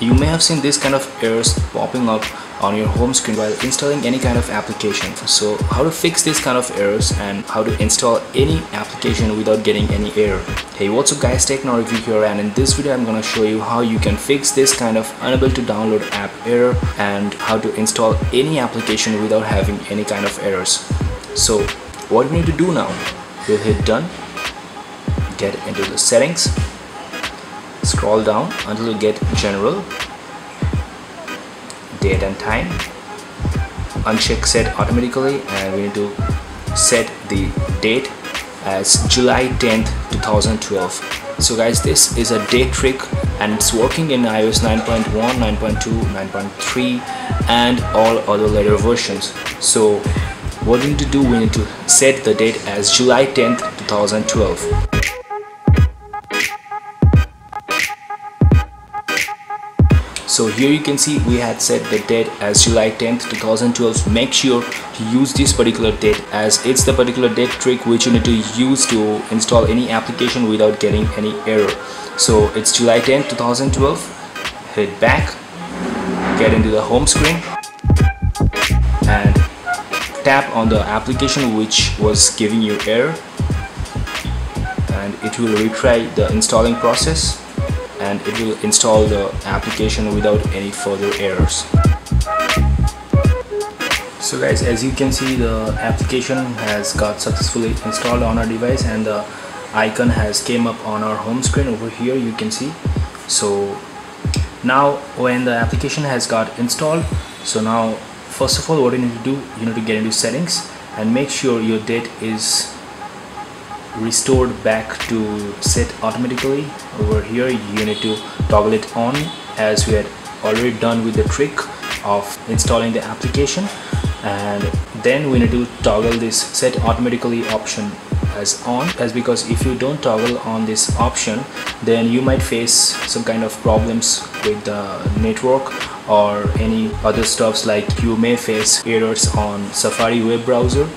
you may have seen this kind of errors popping up on your home screen while installing any kind of application. So how to fix this kind of errors and how to install any application without getting any error. Hey what's up guys? Technow Review here and in this video I'm gonna show you how you can fix this kind of unable to download app error and how to install any application without having any kind of errors. So what you need to do now you'll hit done get into the settings scroll down until you get general date and time. Uncheck set automatically and we need to set the date as July 10th 2012 so guys this is a date trick and it's working in iOS 9.1 9.2 9.3 and all other later versions. So what we need to do we need to set the date as July 10th 2012 so here you can see we had set the date as July 10th 2012 make sure to use this particular date as it's the particular date trick which you need to use to install any application without getting any error. So it's July 10th 2012 hit back get into the home screen and tap on the application which was giving you error. And it will retry the installing process and it will install the application without any further errors. So guys as you can see the application has got successfully installed on our device and the icon has came up on our home screen over here you can see. So now when the application has got installed so now first of all what you need to do you need to get into settings and make sure your date is restored back to set automatically. Over here you need to toggle it on as we had already done with the trick of installing the application. And then we need to toggle this set automatically option as on as because if you don't toggle on this option then you might face some kind of problems with the network or any other stuffs like you may face errors on Safari web browser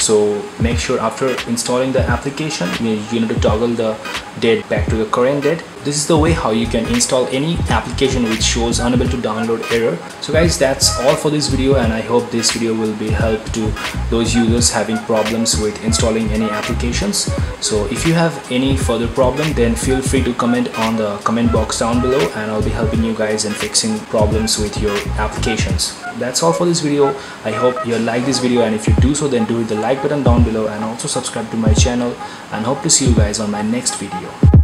so make sure after installing the application you need to toggle the date back to the current date. This is the way how you can install any application which shows unable to download error. So guys that's all for this video and i hope this video will be help to those users having problems with installing any applications. So if you have any further problem then feel free to comment on the comment box down below and i'll be helping you guys in fixing problems with your applications that's all for this video. I hope you like this video and if you do so then do hit the like button down below and also subscribe to my channel and hope to see you guys on my next video